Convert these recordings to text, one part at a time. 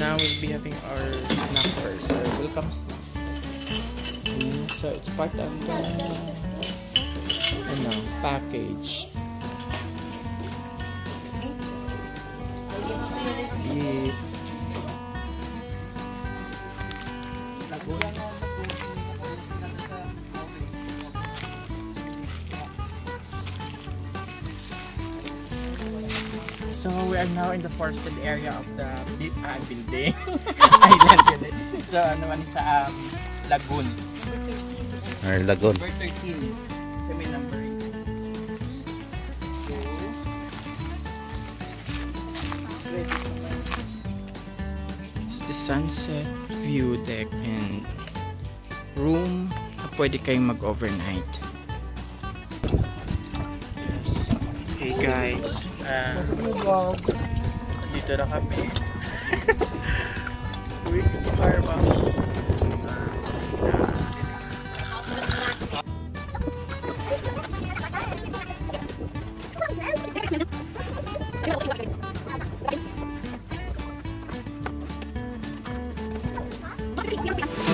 Now we'll be having our snack first, our welcome snack. Mm, so it's part of the ano, package. So we are now in the forested area of the ah, building. Island yun eh. So ano man sa um, lagoon. Or lagon. Number 13. Sa may number 8. It's the sunset view deck and room na pwede kayong mag-overnight. Hey guys, ah, dito na kami. Uy, karma. Yeah,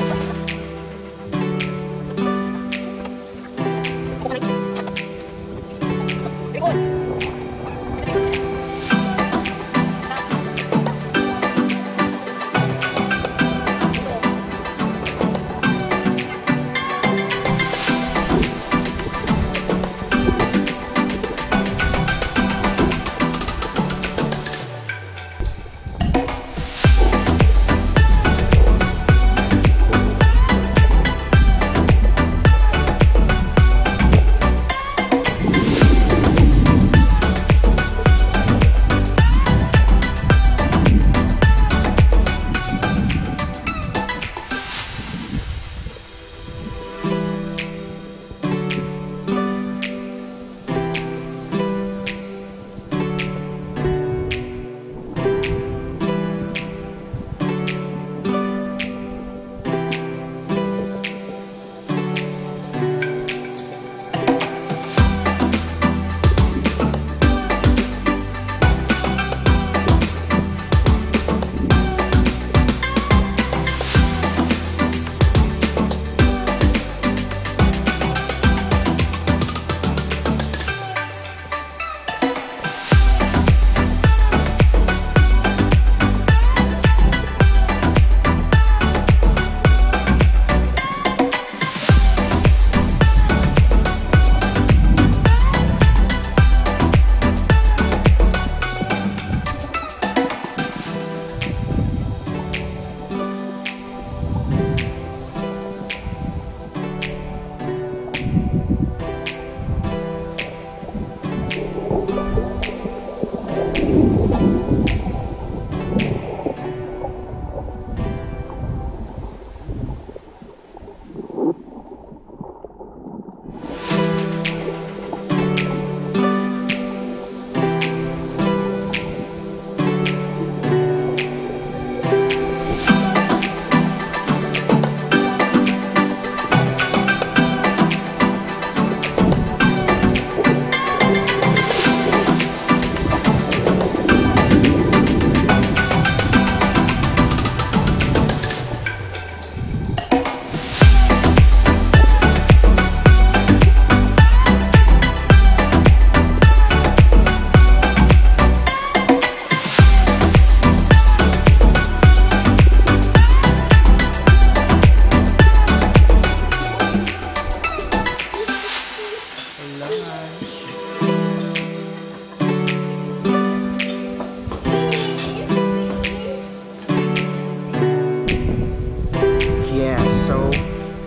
so,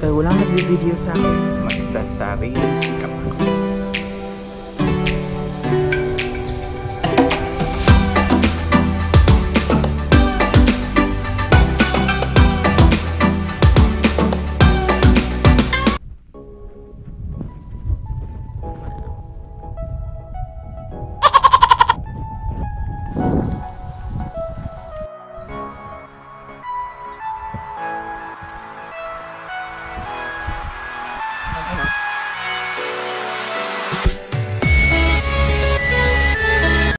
eh, walang nagbi-video sa akin. Mag sa sariling sikap.